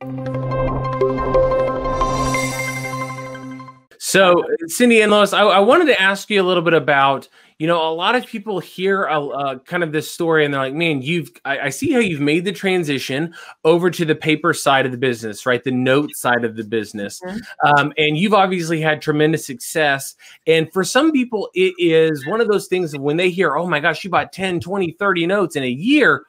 So, Cindy and Lois, I, I, wanted to ask you a little bit about, you know, a lot of people hear a, uh, kind of this story and they're like, man, you've, I, I, see how you've made the transition over to the paper side of the business, right? The note side of the business. Mm-hmm. Um, and you've obviously had tremendous success. And for some people, it is one of those things when they hear, oh my gosh, you bought 10, 20, 30 notes in a year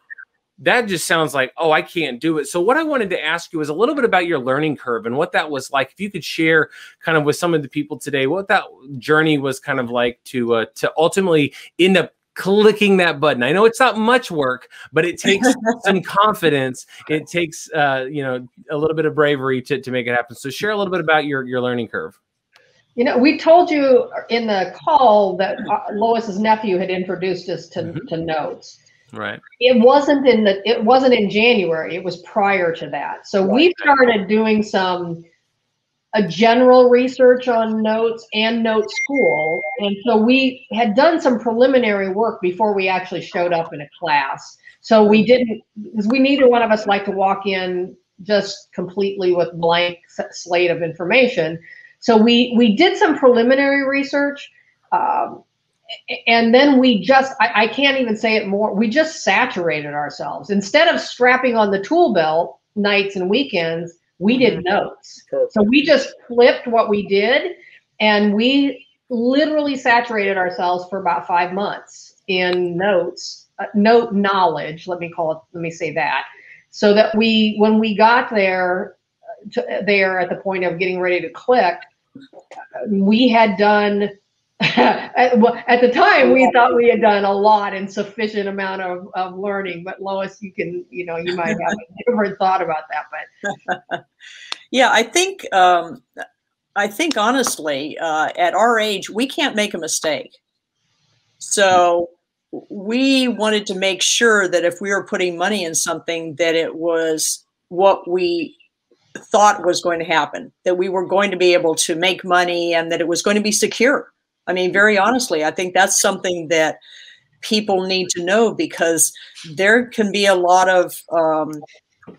that just sounds like, oh, I can't do it. So, what I wanted to ask you is a little bit about your learning curve and what that was like. If you could share kind of with some of the people today, what that journey was kind of like to uh, to ultimately end up clicking that button. I know it's not much work, but it takes some confidence. It takes uh, you know a little bit of bravery to to make it happen. So, share a little bit about your your learning curve. You know, we told you in the call that uh, Lois's nephew had introduced us to, mm-hmm. to notes. Right. It wasn't in the it wasn't in January. It was prior to that. So right. we started doing some a general research on notes and note school. And so we had done some preliminary work before we actually showed up in a class. So we didn't because we neither one of us like to walk in just completely with blank slate of information. So we we did some preliminary research. Um, and then we just I, I, can't even say it more we just saturated ourselves instead of strapping on the tool belt nights and weekends we did mm-hmm. notes Perfect. so we just flipped what we did and we literally saturated ourselves for about five months in notes uh, note knowledge let me call it let me say that so that we when we got there uh, to, there at the point of getting ready to click we had done at, at, the time we thought we had done a lot and sufficient amount of, of learning but lois you can you know you might have a different thought about that but yeah i think um, i think honestly uh, at our age we can't make a mistake. So we wanted to make sure that if we were putting money in something that it was what we thought was going to happen that we were going to be able to make money and that it was going to be secure I mean, very honestly, I think that's something that people need to know because there can be a lot of um,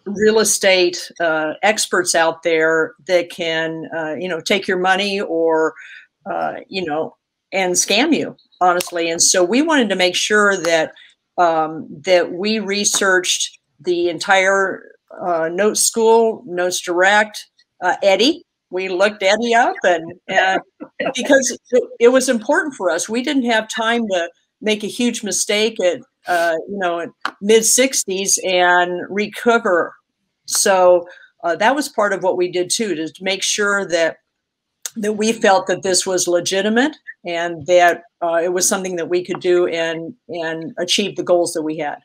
real estate uh, experts out there that can, uh, you know, take your money or, uh, you know, and scam you, honestly. And so we wanted to make sure that um, that we researched the entire uh, Notes School, Notes Direct, uh, Eddie, we looked Eddie up and, and because it, was important for us. We didn't have time to make a huge mistake at uh, you know mid 60s and recover. So uh, that was part of what we did too to make sure that that we felt that this was legitimate and that uh, it was something that we could do and and achieve the goals that we had.